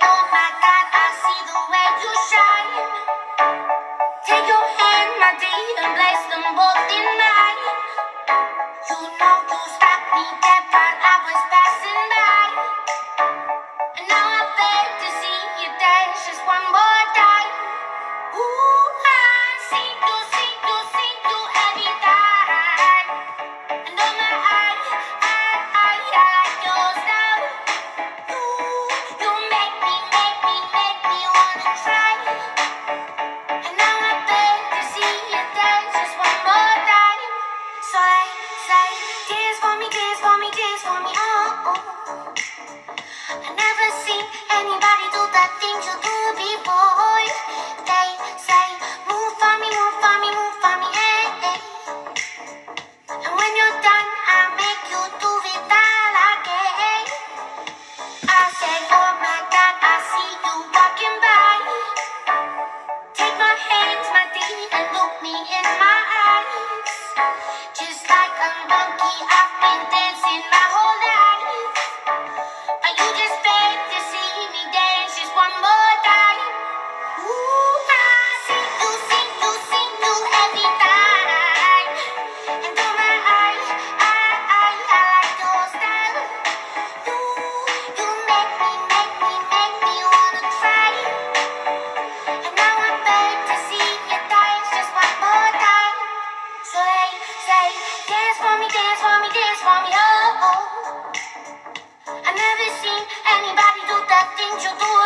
Oh you shine. Take your hand, my dear, and place them both in mine. You know you stopped me dead yo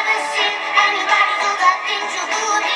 never seen anybody do the things you do.